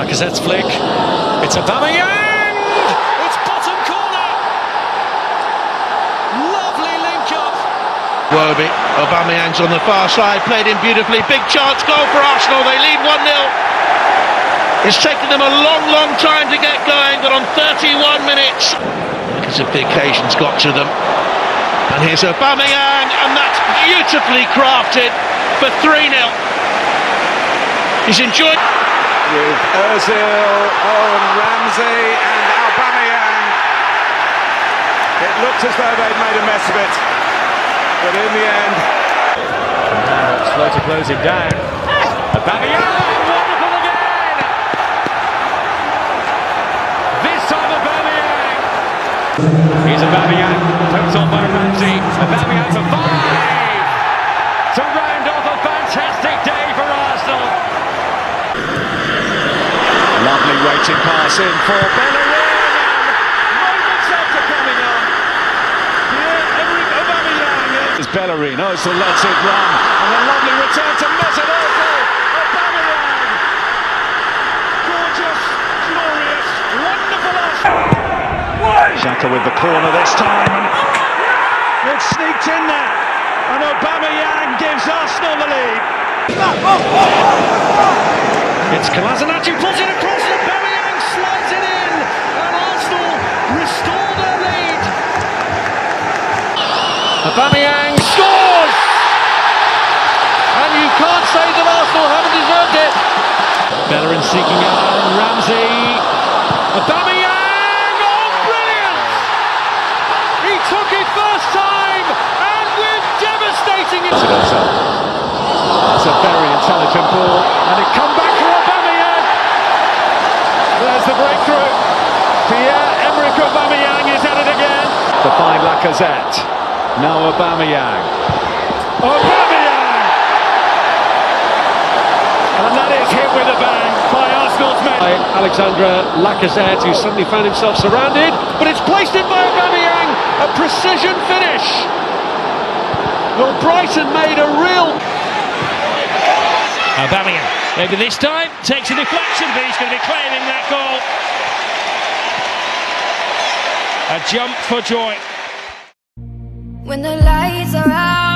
Lacazette's flick. It's Aubameyang! It's bottom corner! Lovely link up. Wobie, Aubameyang's on the far side, played in beautifully. Big chance, goal for Arsenal. They lead 1-0. It's taken them a long, long time to get going, but on 31 minutes, because of the occasion's got to them. And here's Aubameyang, and that's beautifully crafted for 3-0. He's enjoyed... with Ozil, Aaron Ramsey and Aubameyang. It looked as though they'd made a mess of it, but in the end, Now slow to close him down. Aubameyang! Wonderful again! This time Aubameyang! Here's Aubameyang, Lovely pass in for Bellerin. Moments after coming on. Pierre-Emerick Aubameyang. Is Bellerin. Ozil lets it run. And a lovely return to Ozil. Aubameyang. Gorgeous, glorious, wonderful Arsenal. Xhaka with the corner this time. And it's sneaked in there. And Aubameyang gives Arsenal the lead. Oh, oh, oh, it's Kolasinac who pulls it across and Aubameyang scores! And you can't say that Arsenal haven't deserved it. Bellerin seeking out Aaron Ramsey. Aubameyang! Oh, brilliant! He took it first time and with devastating... That's a very intelligent ball and it come back for Aubameyang. There's the breakthrough. Pierre-Emerick Aubameyang is at it again. To find Lacazette. Now Aubameyang. Aubameyang! And that is hit with a bang by Arsenal's man. Alexandre Lacazette, who suddenly found himself surrounded, but it's placed in by Aubameyang. A precision finish. Well, Brighton made a real Aubameyang, maybe this time, takes a deflection, but he's going to be claiming that goal. A jump for joy. When the lights are out.